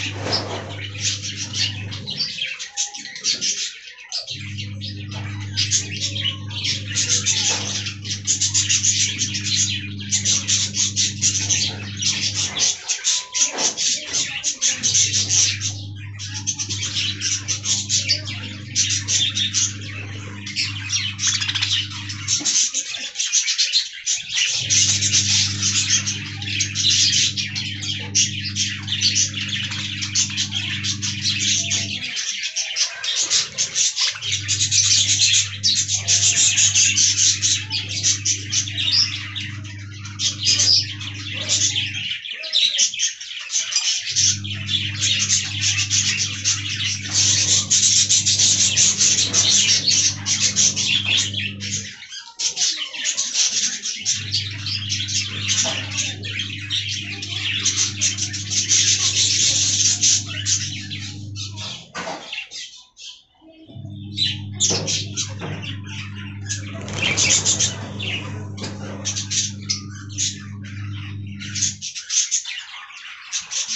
filhos.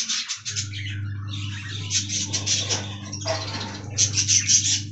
Thank you.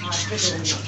हाथ पे धोऊँगा